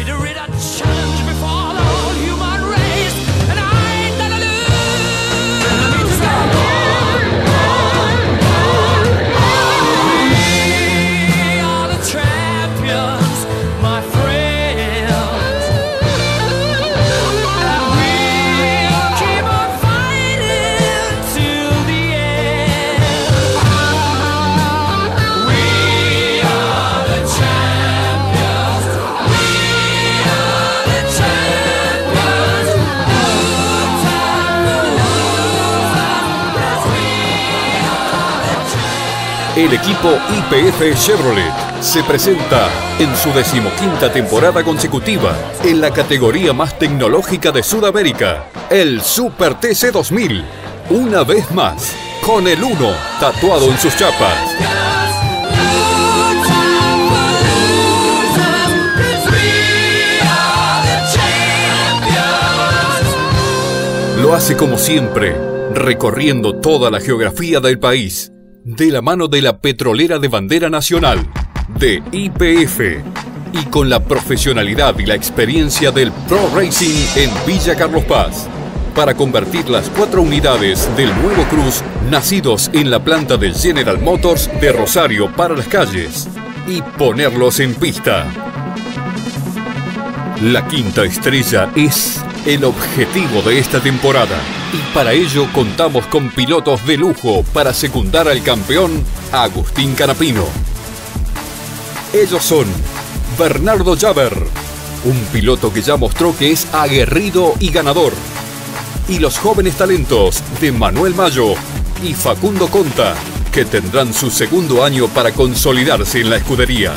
consider it a El equipo IPF Chevrolet se presenta en su decimoquinta temporada consecutiva en la categoría más tecnológica de Sudamérica, el Super TC 2000. Una vez más, con el 1 tatuado en sus chapas. Lo hace como siempre, recorriendo toda la geografía del país, de la mano de la petrolera de bandera nacional, de IPF, y con la profesionalidad y la experiencia del Pro Racing en Villa Carlos Paz, para convertir las cuatro unidades del nuevo Cruz nacidos en la planta de General Motors de Rosario para las calles y ponerlos en pista. La quinta estrella es el objetivo de esta temporada y para ello contamos con pilotos de lujo para secundar al campeón Agustín Canapino. Ellos son Bernardo Javer, un piloto que ya mostró que es aguerrido y ganador, y los jóvenes talentos de Manuel Mayo y Facundo Conta, que tendrán su segundo año para consolidarse en la escudería.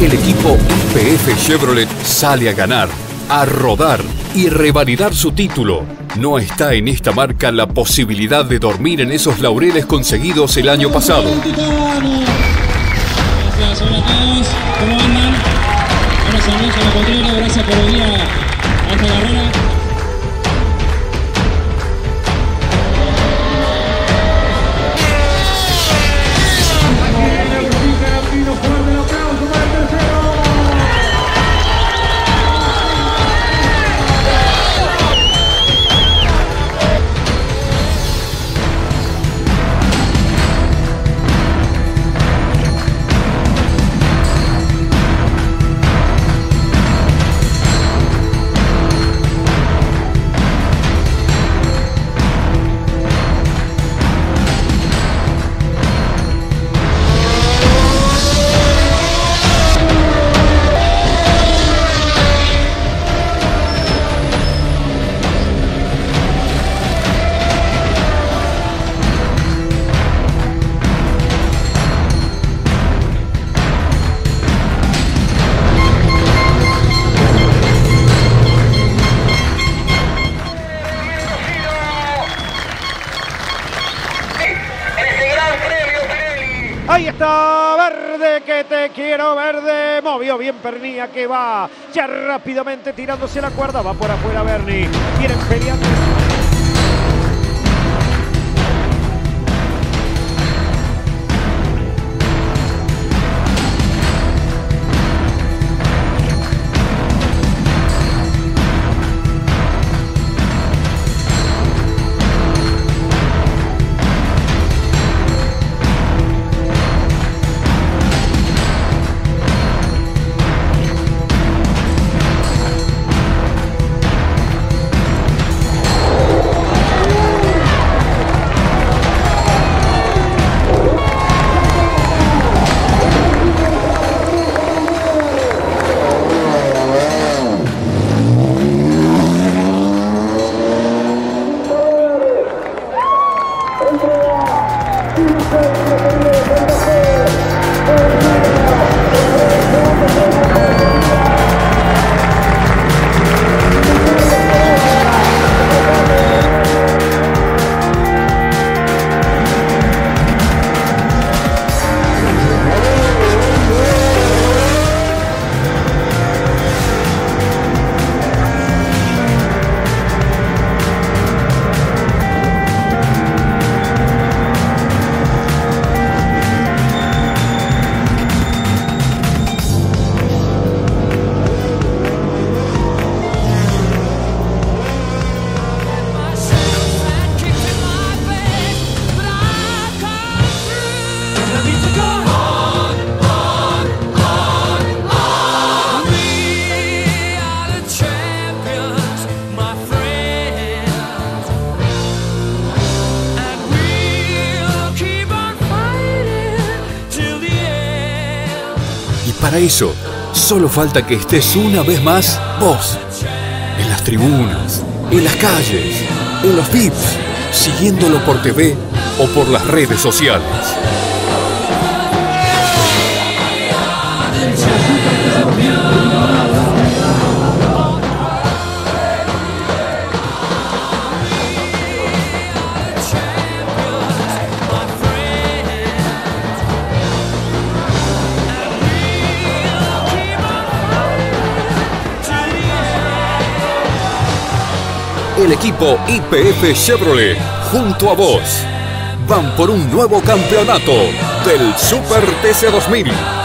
El equipo IPF Chevrolet sale a ganar, a rodar y revalidar su título. No está en esta marca la posibilidad de dormir en esos laureles conseguidos el año pasado. Gracias, hola a todos, ¿cómo andan? Bueno, saludos a la gracias por venir a esta carrera. Ahí está, verde, que te quiero, verde. Movió bien Pernilla que va ya rápidamente tirándose la cuerda. Va por afuera Bernie. Vienen peleando. Para eso, solo falta que estés una vez más vos. En las tribunas, en las calles, en los VIPs, siguiéndolo por TV o por las redes sociales. El equipo IPF Chevrolet, junto a vos, van por un nuevo campeonato del Super TC 2000.